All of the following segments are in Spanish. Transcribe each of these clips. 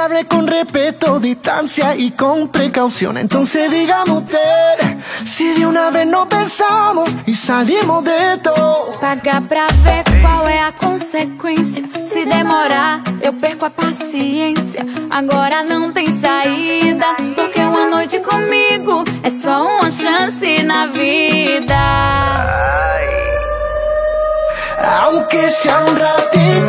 hable con respeto, distancia y con precaución. Entonces dígame usted, si de una vez no pensamos y salimos de todo. Paga pra ver qual é a consequência. Se demorar, eu perco a paciência. Agora não tem saída, porque uma noite comigo é só uma chance na vida. Aunque sea un ratito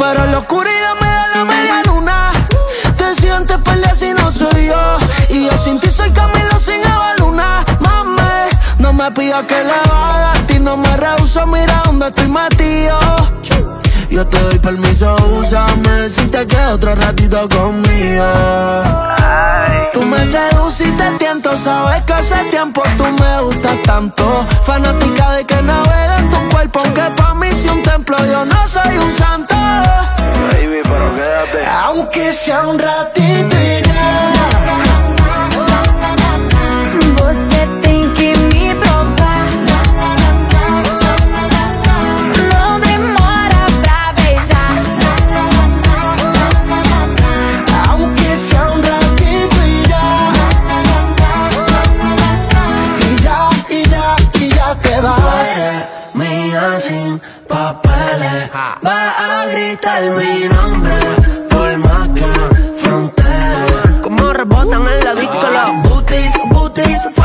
pero la oscuridad me da la media luna. Te sientes perder si no soy yo. Y yo sin ti soy Camilo sin Luna. Mame, no me pidas que le haga a ti, no me rehuso. Mira dónde estoy metido. Yo te doy permiso, úsame si te quedas otro ratito conmigo. Tú me seduces y te tiento, sabes que hace tiempo tú me gustas tanto. Fanática de que navega en tu Sea un ratito y ya. Você tem que me provar. Não demora pra beijar. Aunque sea un ratito y ya. Y ya, y ya, y ya te vas. Mía sin papeles Va a gritar mi nombre days of